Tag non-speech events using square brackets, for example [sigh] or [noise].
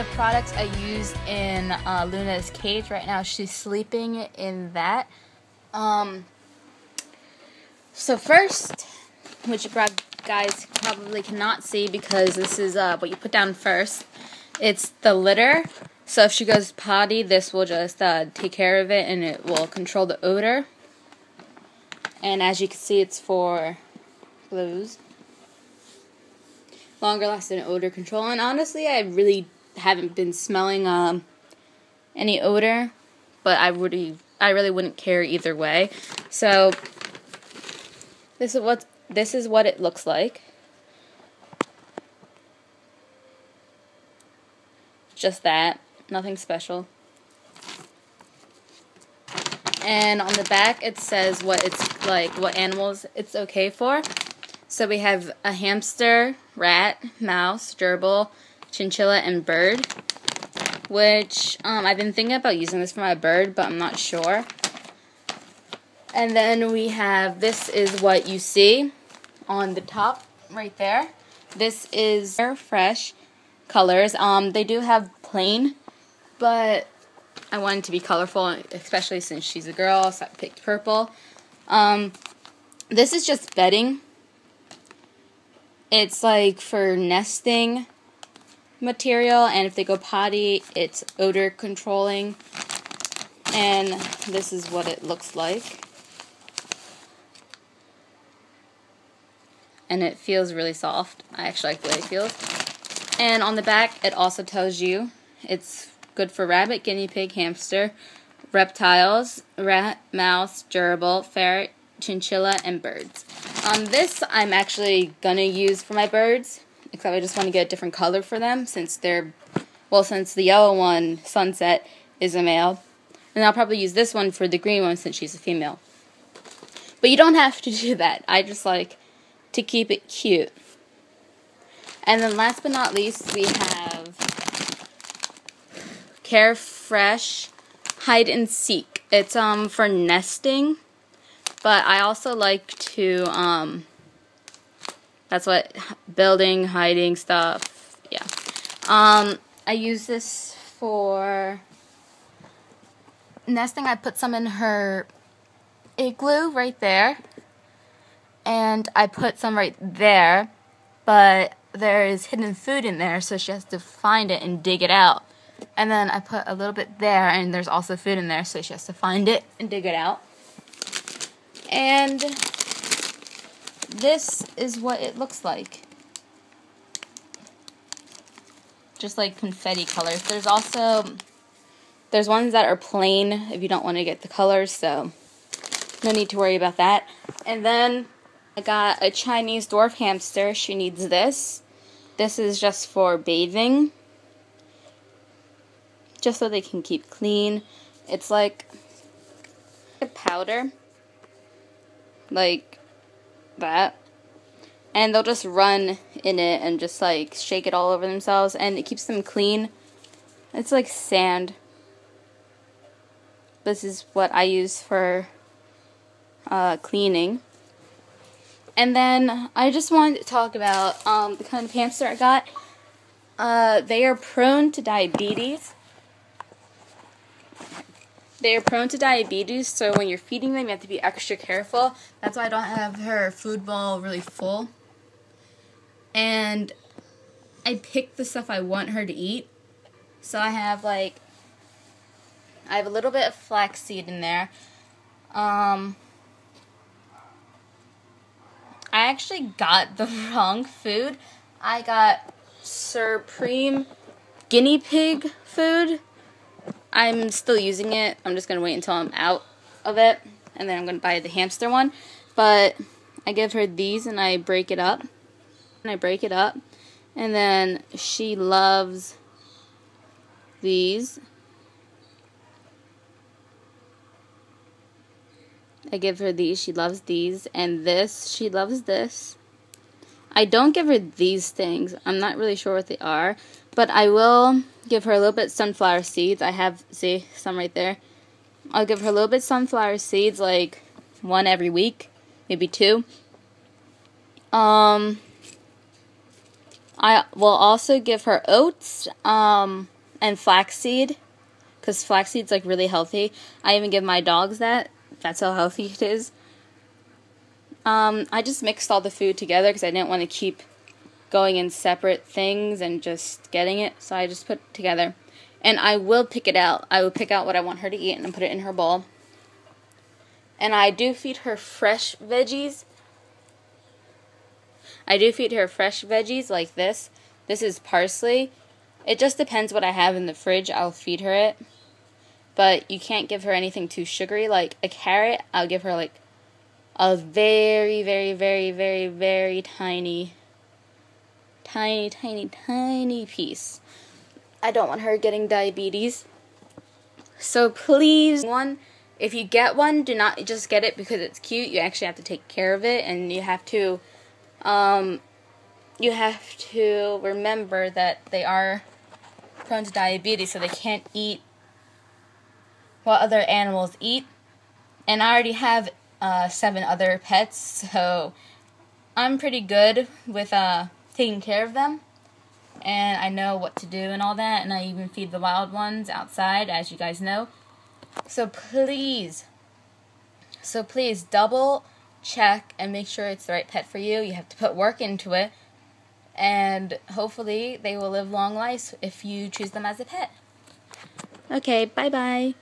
the products I used in uh, Luna's cage. Right now she's sleeping in that. Um, so first, which you guys probably cannot see because this is uh, what you put down first, it's the litter. So if she goes potty, this will just uh, take care of it and it will control the odor. And as you can see, it's for blues. Longer lasting odor control. And honestly, I really haven't been smelling um, any odor, but I really, I really wouldn't care either way. So this is what this is what it looks like. Just that, nothing special. And on the back it says what it's like, what animals it's okay for. So we have a hamster, rat, mouse, gerbil, chinchilla, and bird. Which um, I've been thinking about using this for my bird, but I'm not sure. And then we have, this is what you see on the top right there. This is fresh colors. Um, they do have plain, but I wanted to be colorful, especially since she's a girl, so I picked purple. Um, this is just bedding. It's like for nesting material, and if they go potty, it's odor controlling. And this is what it looks like. And it feels really soft. I actually like the way it feels. And on the back, it also tells you it's good for rabbit, guinea pig, hamster, reptiles, rat, mouse, gerbil, ferret, chinchilla, and birds. Um, this I'm actually gonna use for my birds, except I just want to get a different color for them since they're, well, since the yellow one, Sunset, is a male. And I'll probably use this one for the green one since she's a female. But you don't have to [laughs] do that. I just like to keep it cute. And then last but not least, we have Carefresh Hide and Seek. It's um for nesting, but I also like to um that's what building, hiding stuff. Yeah. Um I use this for nesting. I put some in her igloo right there. And I put some right there, but there is hidden food in there, so she has to find it and dig it out. And then I put a little bit there, and there's also food in there, so she has to find it and dig it out. And this is what it looks like. Just like confetti colors. There's also, there's ones that are plain if you don't want to get the colors, so no need to worry about that. And then I got a Chinese dwarf hamster. She needs this. This is just for bathing just so they can keep clean. It's like a powder, like that. And they'll just run in it and just like shake it all over themselves, and it keeps them clean. It's like sand. This is what I use for uh, cleaning. And then I just wanted to talk about um, the kind of hamster I got. Uh, they are prone to diabetes. They are prone to diabetes, so when you're feeding them, you have to be extra careful. That's why I don't have her food bowl really full. And I pick the stuff I want her to eat. So I have like, I have a little bit of flaxseed in there. Um, I actually got the [laughs] wrong food. I got Supreme guinea pig food I'm still using it. I'm just going to wait until I'm out of it. And then I'm going to buy the hamster one. But I give her these and I break it up. And I break it up. And then she loves these. I give her these. She loves these. And this. She loves this. I don't give her these things. I'm not really sure what they are. But I will give her a little bit sunflower seeds. I have, see, some right there. I'll give her a little bit sunflower seeds, like one every week, maybe two. Um, I will also give her oats um, and flaxseed because flaxseed's like really healthy. I even give my dogs that. That's how healthy it is. Um, I just mixed all the food together because I didn't want to keep going in separate things and just getting it. So I just put together. And I will pick it out. I will pick out what I want her to eat and put it in her bowl. And I do feed her fresh veggies. I do feed her fresh veggies like this. This is parsley. It just depends what I have in the fridge. I'll feed her it. But you can't give her anything too sugary. Like a carrot, I'll give her like a very, very, very, very, very tiny, tiny, tiny, tiny piece. I don't want her getting diabetes. So please, one, if you get one, do not just get it because it's cute. You actually have to take care of it and you have to um you have to remember that they are prone to diabetes so they can't eat what other animals eat. And I already have uh, seven other pets, so I'm pretty good with uh, taking care of them and I know what to do and all that, and I even feed the wild ones outside, as you guys know. So please, so please double check and make sure it's the right pet for you. You have to put work into it, and hopefully they will live long lives if you choose them as a pet. Okay, bye bye.